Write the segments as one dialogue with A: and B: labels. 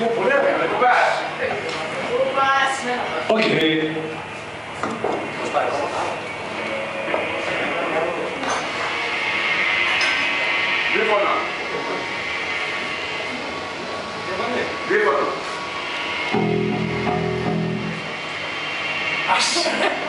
A: desculpa, né, velho? É do baixo. Do baixo, né? Ok. Viva ou não? Viva ou não? Viva ou não?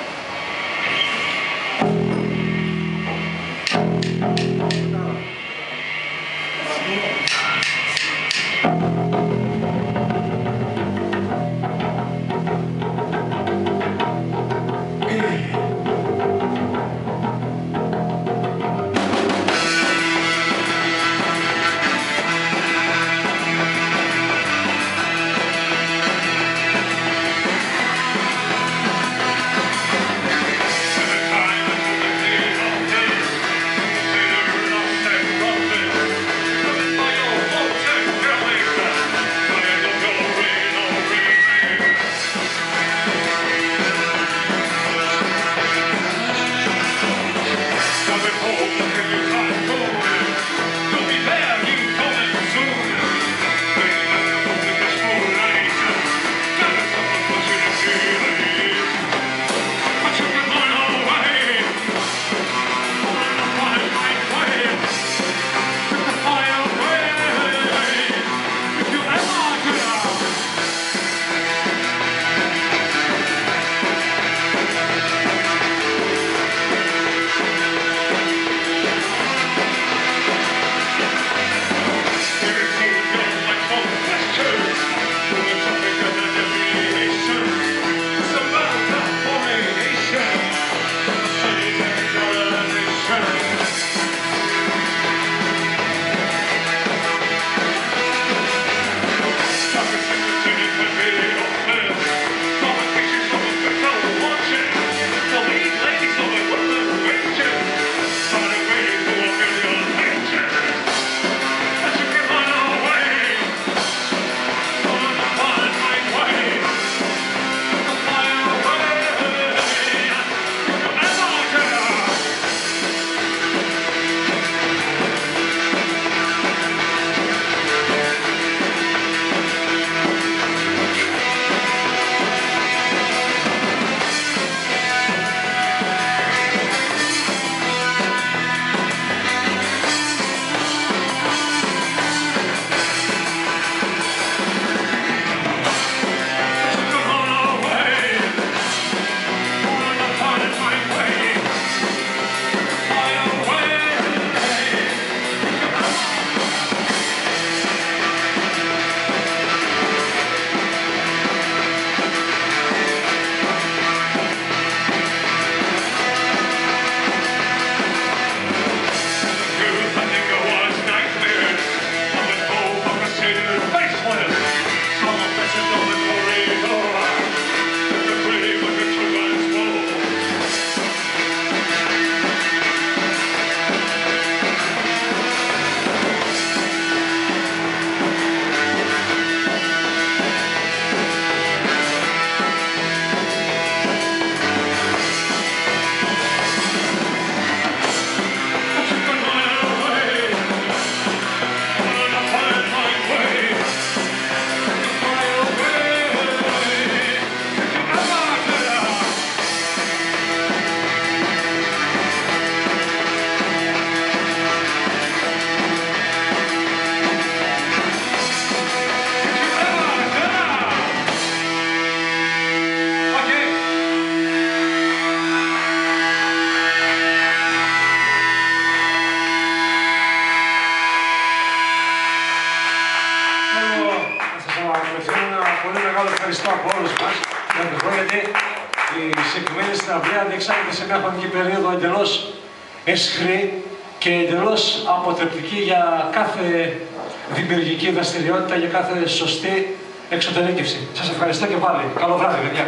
A: Ευχαριστώ από όλους μας για το γιατί η συγκεκριμένη συναυλία διεξάγεται σε μια χρονική περίοδο εντελώς εσχρή και εντελώς αποτρεπτική για κάθε δημιουργική δραστηριότητα, για κάθε σωστή εξωτερήκευση. Σας ευχαριστώ και πάλι. Καλό βράδυ, παιδιά.